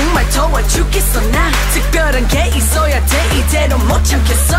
정말 더워 죽겠어. 나 특별한 게 있어야 돼. 이대로 못 참겠어.